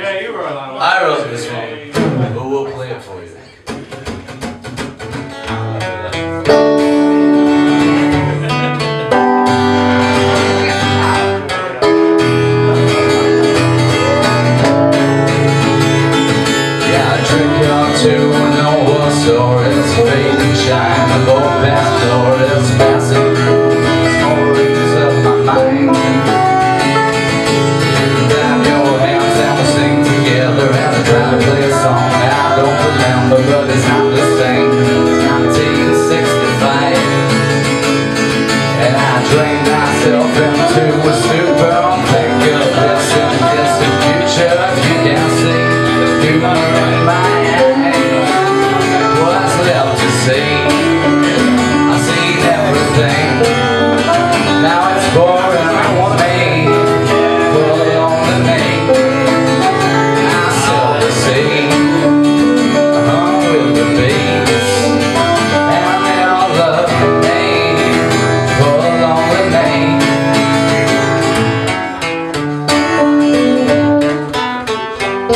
Yeah, you were a lot of I wrote this one, but we'll play it for you. to an story, fading shine, a low door, it's do was do.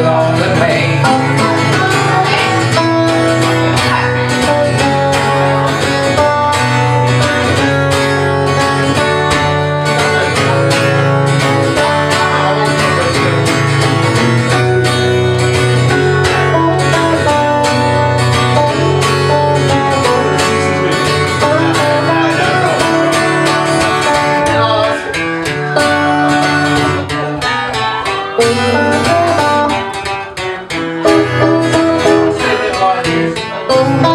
along the way. And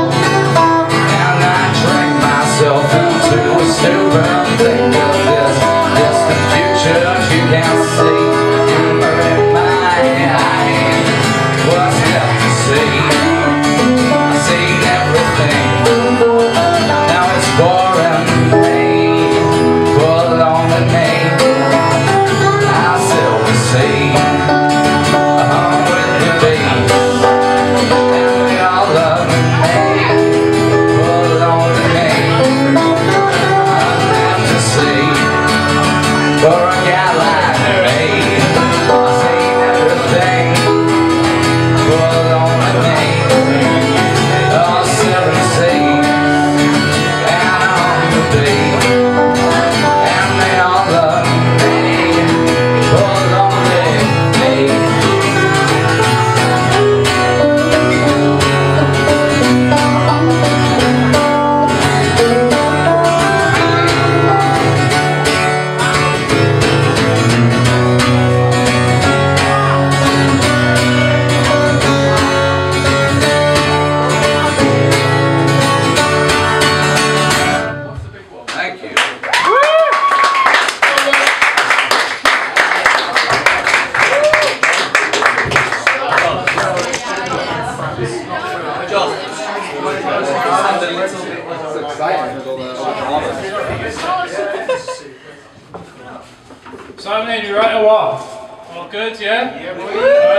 I drink myself into a stupid thing of this future you can't see. Simon, you right a while. All good, yeah? Yeah, boy.